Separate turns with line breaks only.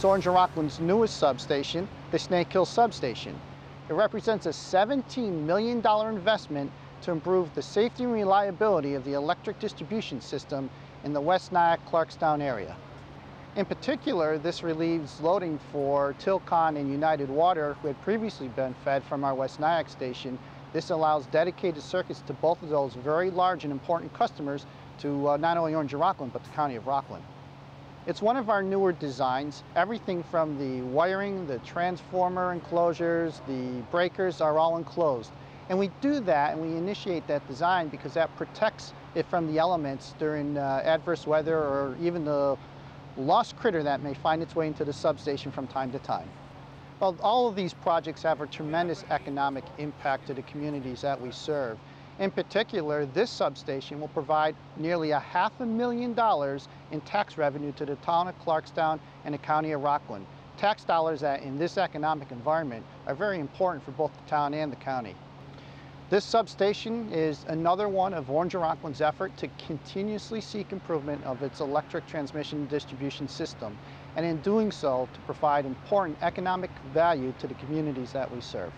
It's Orange and Rockland's newest substation, the Snake Hill Substation. It represents a $17 million investment to improve the safety and reliability of the electric distribution system in the West Nyack Clarkstown area. In particular, this relieves loading for Tilcon and United Water, who had previously been fed from our West Nyack station. This allows dedicated circuits to both of those very large and important customers to uh, not only Orange and Rockland, but the County of Rockland. It's one of our newer designs. Everything from the wiring, the transformer enclosures, the breakers are all enclosed. And we do that and we initiate that design because that protects it from the elements during uh, adverse weather or even the lost critter that may find its way into the substation from time to time. Well, all of these projects have a tremendous economic impact to the communities that we serve. In particular, this substation will provide nearly a half a million dollars in tax revenue to the town of Clarkstown and the county of Rockland. Tax dollars that in this economic environment are very important for both the town and the county. This substation is another one of Orange and Rockland's effort to continuously seek improvement of its electric transmission distribution system, and in doing so, to provide important economic value to the communities that we serve.